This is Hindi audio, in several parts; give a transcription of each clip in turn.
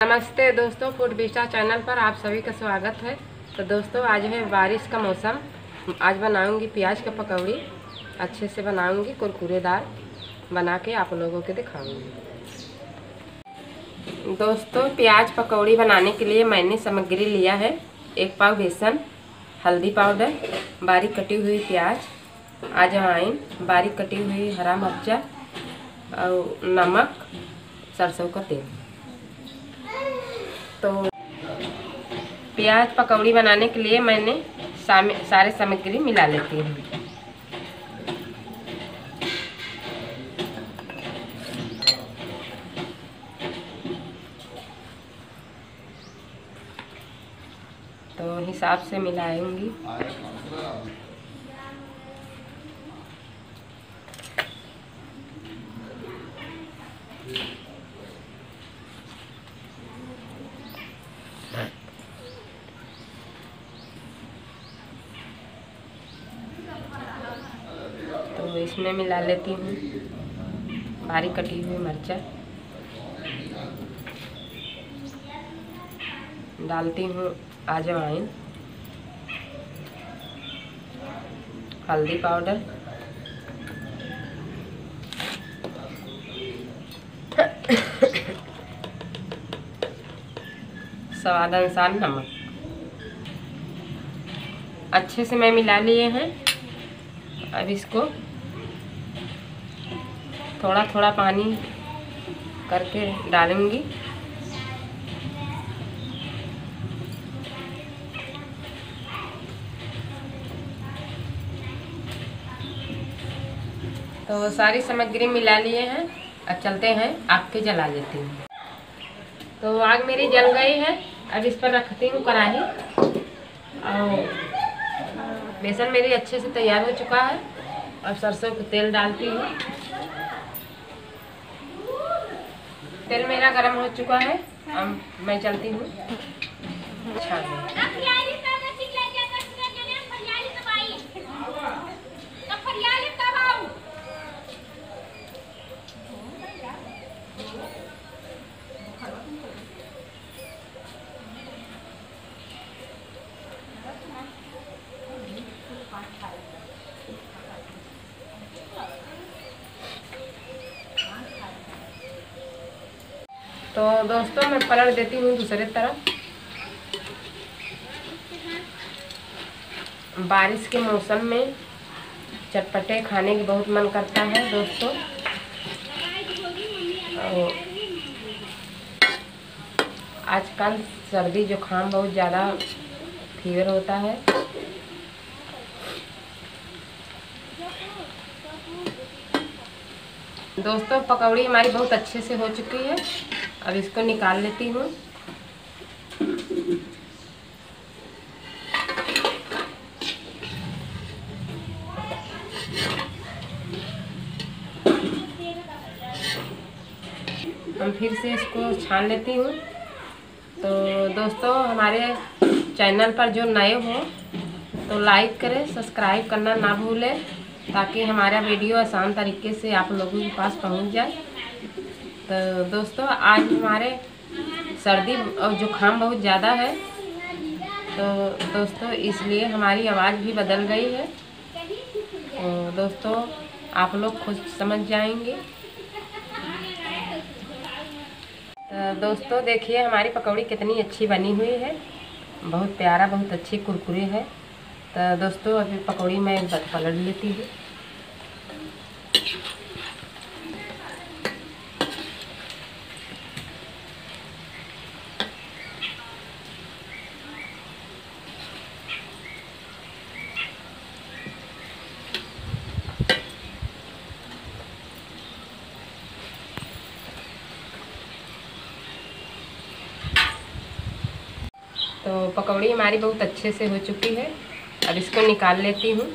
नमस्ते दोस्तों फ़ूड बिस्टा चैनल पर आप सभी का स्वागत है। तो दोस्तों, आज है बारिश का मौसम। आज बनाऊँगी प्याज का पकौड़ी, अच्छे से बनाऊँगी कुरकुरेदार बना के आप लोगों को दिखाऊँगी। दोस्तों, प्याज पकौड़ी बनाने के लिए मैंने सामग्री लिया है। एक पाव बेसन, हल्दी पाउडर, बारीक कटी हुई प्याज अजवाइन बारीक कटी हुई हरा मिर्चा, और नमक, सरसों का तेल। तो प्याज पकौड़ी बनाने के लिए मैंने सारे सामग्री मिला लेती हूँ। तो हिसाब से मिलाऊँगी तो इसमें मिला लेती हूँ। बारीक कटी हुई मिर्चा। डालती हूँ अजवाइन हल्दी पाउडर। स्वाद अनुसार नमक। अच्छे से मैं मिला लिए हैं। अब इसको थोड़ा थोड़ा पानी करके डालूँगी। तो सारी सामग्री मिला लिए हैं अब चलते हैं आग के जला लेती हूँ। तो आग मेरी जल गई है, अब इस पर रखती हूँ कढ़ाई। और बेसन मेरी अच्छे से तैयार हो चुका है और सरसों का तेल डालती हूँ। तेल मेरा गर्म हो चुका है। अब मैं चलती हूँ। अच्छा। तो दोस्तों मैं पलट देती हूँ दूसरे तरफ़। बारिश के मौसम में चटपटे खाने की बहुत मन करता है दोस्तों। आजकल सर्दी जुकाम बहुत ज़्यादा फीवर होता है। दोस्तों, पकौड़ी हमारी बहुत अच्छे से हो चुकी है। अब इसको निकाल लेती हूँ। हम फिर से इसको छान लेती हूँ। तो दोस्तों, हमारे चैनल पर जो नए हो तो लाइक करें, सब्सक्राइब करना ना भूलें, ताकि हमारा वीडियो आसान तरीके से आप लोगों के पास पहुँच जाए। तो दोस्तों, आज हमारे सर्दी और जुकाम बहुत ज़्यादा है। तो दोस्तों, इसलिए हमारी आवाज़ भी बदल गई है। तो दोस्तों, आप लोग खुद समझ जाएँगे। तो दोस्तों, देखिए, हमारी पकौड़ी कितनी अच्छी बनी हुई है। बहुत प्यारा, बहुत अच्छी कुरकुरे है। तो दोस्तों, अभी पकौड़ी मैं पलट लेती हूँ तो पकौड़ी हमारी बहुत अच्छे से हो चुकी है। अब इसको निकाल लेती हूँ।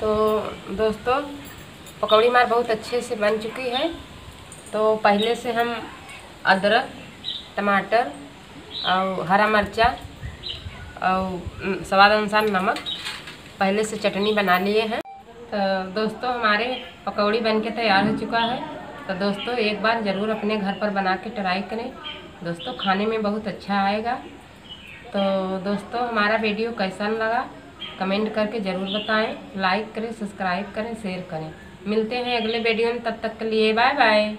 तो दोस्तों पकौड़ी मार बहुत अच्छे से बन चुकी है। तो पहले से हम अदरक, टमाटर और हरा मिर्चा और स्वाद अनुसार नमक पहले से चटनी बना लिए हैं। तो दोस्तों, हमारे पकौड़ी बन के तैयार हो चुका है। तो दोस्तों, एक बार ज़रूर अपने घर पर बना के ट्राई करें। दोस्तों, खाने में बहुत अच्छा आएगा। तो दोस्तों, हमारा वीडियो कैसा लगा? कमेंट करके ज़रूर बताएँ। लाइक करें, सब्सक्राइब करें, शेयर करें। मिलते हैं अगले वीडियो में तब तक के लिए बाय बाय